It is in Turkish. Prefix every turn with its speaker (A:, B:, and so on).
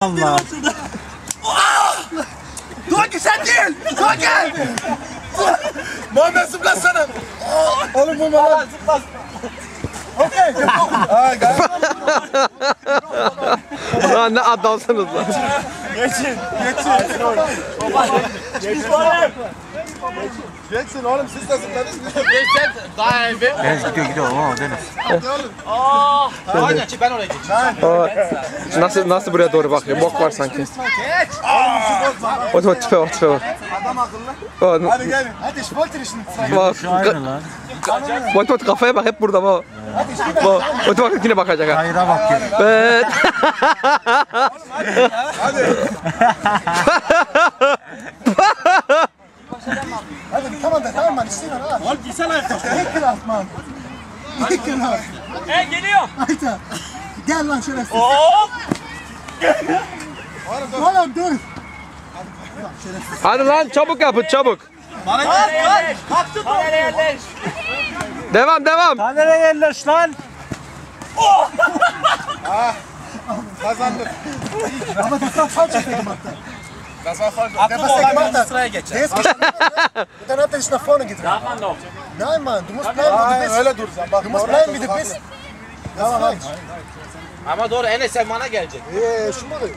A: Allah.
B: Doki sen değil. Doki. Muhammed zıplasana. Oğlum bu bana. Okey. Aa gel.
C: Lan ne adamsınız lan.
B: Geçin. Geçin. Geçsin oğlum siz de zıpladınız.
A: Deniz gidiyor gidiyor. Oo Deniz.
C: Nasıl nasıl buraya doğru bakıyor? Bok var sanki. O zaman tipe bak tipe bak.
B: Adam akıllı. Hadi gelin. Hadi spolter işini.
C: bak, bak, bak kafaya bak hep burada bak. Bak, bak, bak yine bakacak ha.
A: Hayra bakıyor.
C: Evet.
B: Hadi tamam da tamam ben istemiyorum ha. Oğlum giysene ayakkabı. İlk klas man. İlk klas.
D: E geliyor.
B: Haydi. Gel lan şerefsiz.
D: Hop.
B: Oğlum dur.
C: Hadi lan çabuk yapın çabuk.
D: Bana yerleş. Kalktın mı? Nereye yerleş?
C: Devam devam.
A: Nereye yerleş lan?
B: Kazandık. Ama destan falsch dedim hatta.
D: Das war falsch.
B: Der was der gemacht hat.
D: Sıraya geçer.
B: Der ist. Und dann hat er dich nach vorne gedreht.
D: Darf man doch.
B: Nein Mann, du musst bleiben wie du bist. Du musst bleiben wie du bist. Tamam hadi.
D: Ama doğru Enes sen bana geleceksin.
B: Eee şu mu?